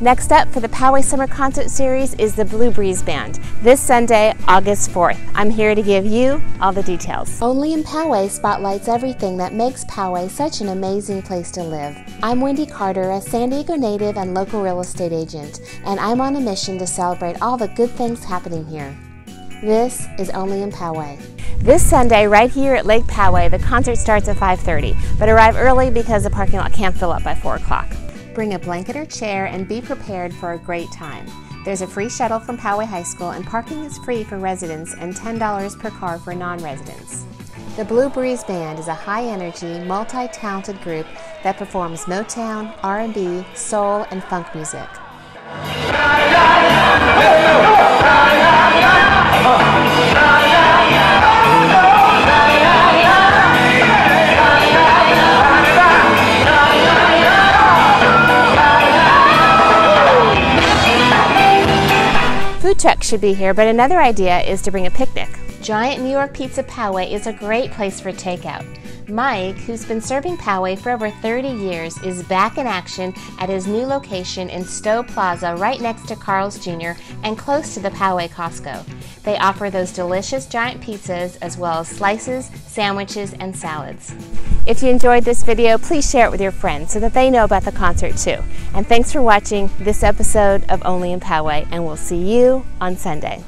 Next up for the Poway Summer Concert Series is the Blue Breeze Band, this Sunday, August 4th. I'm here to give you all the details. Only in Poway spotlights everything that makes Poway such an amazing place to live. I'm Wendy Carter, a San Diego native and local real estate agent, and I'm on a mission to celebrate all the good things happening here. This is Only in Poway. This Sunday, right here at Lake Poway, the concert starts at 5.30, but arrive early because the parking lot can't fill up by 4 o'clock. Bring a blanket or chair and be prepared for a great time. There's a free shuttle from Poway High School and parking is free for residents and $10 per car for non-residents. The Blue Breeze Band is a high-energy, multi-talented group that performs Motown, R&B, soul, and funk music. Food trucks should be here, but another idea is to bring a picnic. Giant New York Pizza Poway is a great place for takeout. Mike, who's been serving Poway for over 30 years, is back in action at his new location in Stowe Plaza right next to Carl's Jr. and close to the Poway Costco. They offer those delicious giant pizzas as well as slices, sandwiches, and salads. If you enjoyed this video, please share it with your friends so that they know about the concert too. And thanks for watching this episode of Only in Poway, and we'll see you on Sunday.